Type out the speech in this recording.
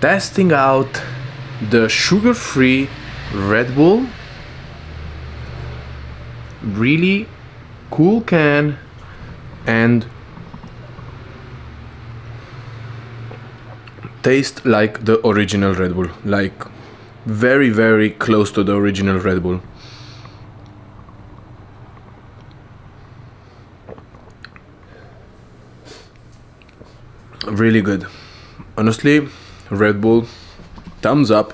testing out the sugar-free Red Bull. Really cool can and taste like the original Red Bull, like very very close to the original Red Bull. Really good. Honestly, Red Bull, thumbs up.